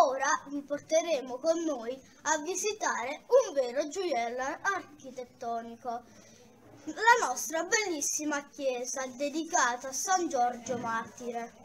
Ora vi porteremo con noi a visitare un vero gioiello architettonico, la nostra bellissima chiesa dedicata a San Giorgio Martire.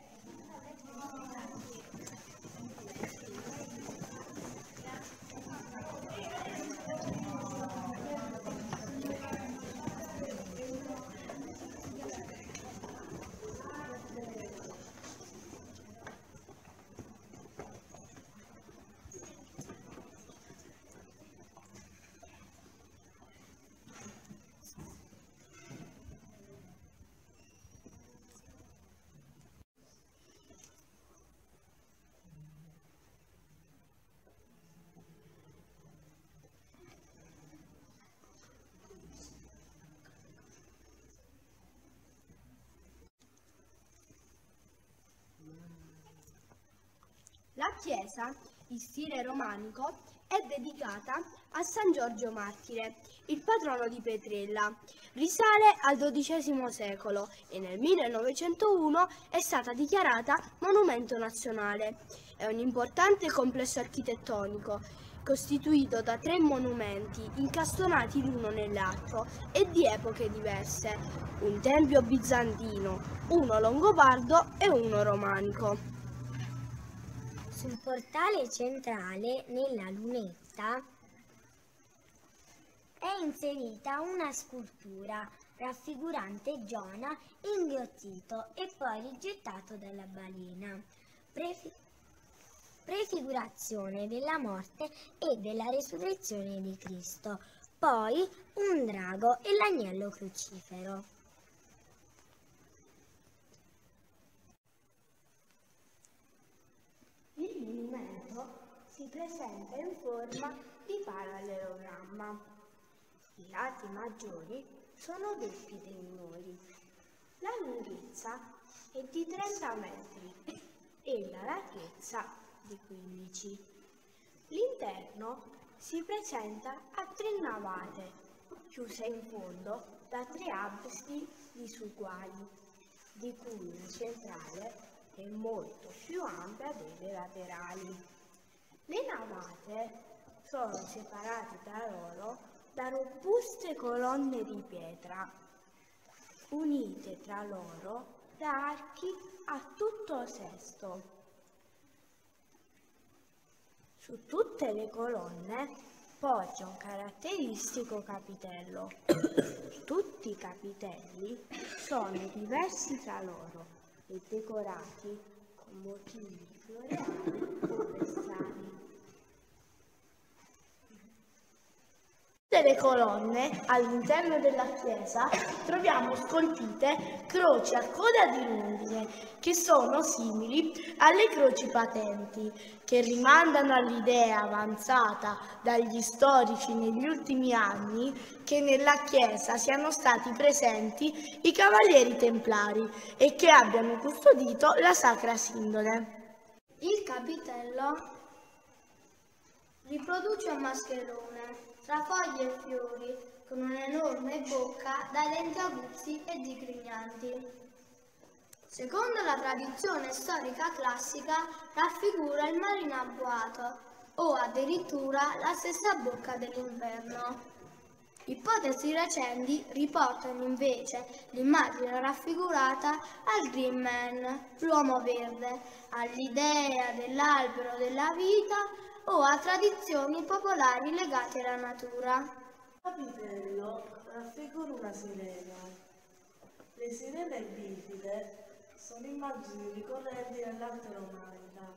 La chiesa, in stile romanico, è dedicata a San Giorgio Martire, il patrono di Petrella. Risale al XII secolo e nel 1901 è stata dichiarata monumento nazionale. È un importante complesso architettonico costituito da tre monumenti incastonati l'uno nell'altro e di epoche diverse, un tempio bizantino, uno longobardo e uno romanico. Sul portale centrale, nella lunetta, è inserita una scultura raffigurante Giona inghiottito e poi rigettato dalla balena, Prefi prefigurazione della morte e della resurrezione di Cristo, poi un drago e l'agnello crucifero. Si presenta in forma di parallelogramma. I lati maggiori sono doppi dei minori. La lunghezza è di 30 metri e la larghezza di 15. L'interno si presenta a tre navate, chiuse in fondo da tre absidi disuguali, di cui la centrale è molto più ampia delle laterali. Le navate sono separate da loro da robuste colonne di pietra, unite tra loro da archi a tutto sesto. Su tutte le colonne poggia un caratteristico capitello. Tutti i capitelli sono diversi tra loro e decorati con motivi floreali o vestali. Tutte le colonne all'interno della chiesa troviamo scolpite croci a coda di rondine che sono simili alle croci patenti, che rimandano all'idea avanzata dagli storici negli ultimi anni che nella chiesa siano stati presenti i cavalieri templari e che abbiano custodito la sacra sindone. Il capitello riproduce un mascherone tra foglie e fiori, con un'enorme bocca dai denti aguzzi e digrignanti. Secondo la tradizione storica classica, raffigura il marino abboato o addirittura la stessa bocca dell'inverno. Ipotesi recenti riportano invece l'immagine raffigurata al Green Man, l'uomo verde, all'idea dell'albero della vita o a tradizioni popolari legate alla natura. Capitello raffigura una sirena. Le sirene bifide sono immagini ricorrenti nell'arte romanica.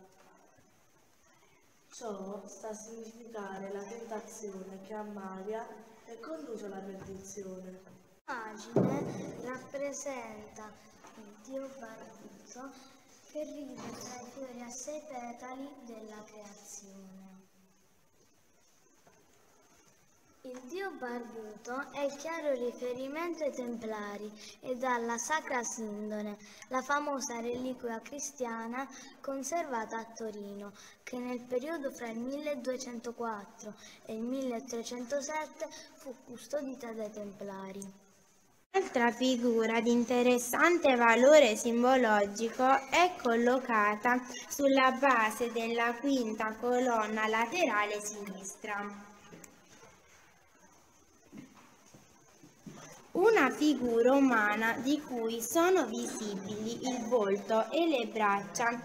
Ciò sta a significare la tentazione che ammalia e conduce alla perdizione. L'immagine rappresenta il dio barbuto che ride tra i fiori a sei petali della creazione. Il dio barbuto è il chiaro riferimento ai Templari ed alla Sacra Sindone, la famosa reliquia cristiana conservata a Torino, che nel periodo fra il 1204 e il 1307 fu custodita dai Templari. Un'altra figura di interessante valore simbologico è collocata sulla base della quinta colonna laterale sinistra. Una figura umana di cui sono visibili il volto e le braccia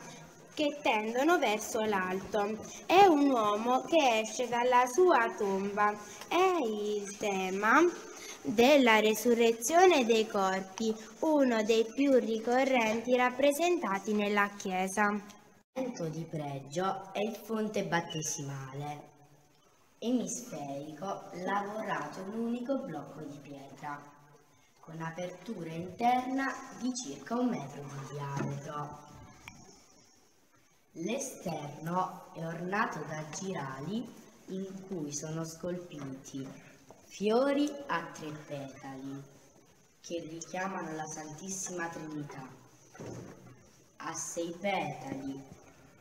che tendono verso l'alto. È un uomo che esce dalla sua tomba. È il tema della resurrezione dei corpi, uno dei più ricorrenti rappresentati nella Chiesa. Elemento di pregio è il fonte battesimale, emisferico lavorato in un unico blocco di pietra con apertura interna di circa un metro di diametro. L'esterno è ornato da girali in cui sono scolpiti fiori a tre petali che richiamano la Santissima Trinità, a sei petali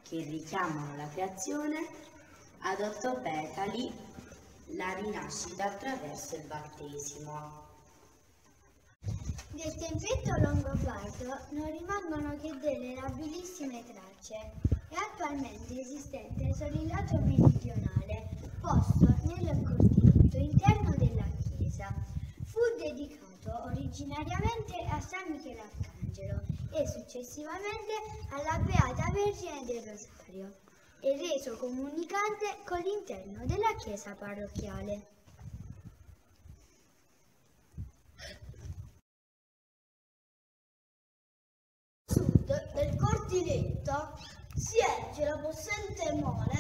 che richiamano la creazione, ad otto petali la rinascita attraverso il battesimo. Del tempetto longobardo non rimangono che delle labilissime tracce. È attualmente esistente solo il lato meridionale, posto nel cortile interno della chiesa. Fu dedicato originariamente a San Michele Arcangelo e successivamente alla Beata Vergine del Rosario e reso comunicante con l'interno della chiesa parrocchiale. Cortiletto si erge la possente mole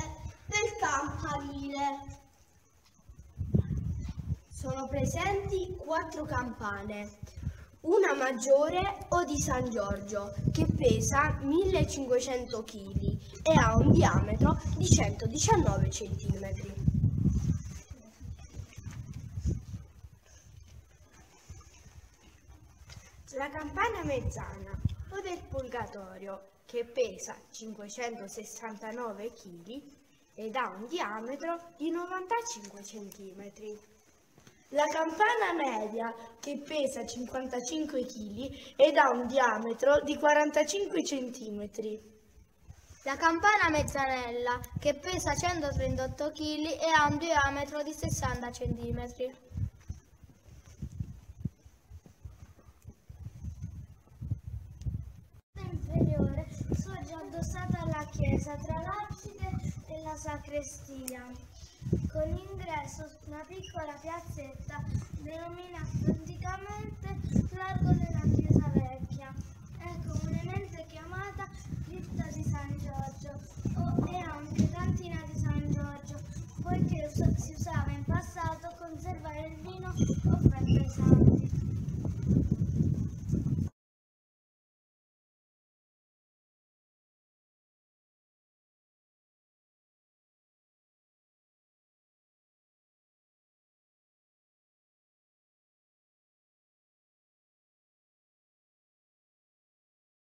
del campanile. Sono presenti quattro campane, una maggiore o di San Giorgio che pesa 1500 kg e ha un diametro di 119 cm. La campana mezzana o del purgatorio che pesa 569 kg ed ha un diametro di 95 cm. La campana media che pesa 55 kg ed ha un diametro di 45 cm. La campana mezzanella che pesa 138 kg e ha un diametro di 60 cm. addossata alla chiesa tra l'abside e la sacrestia, con ingresso su una piccola piazzetta denominata anticamente Largo della Chiesa.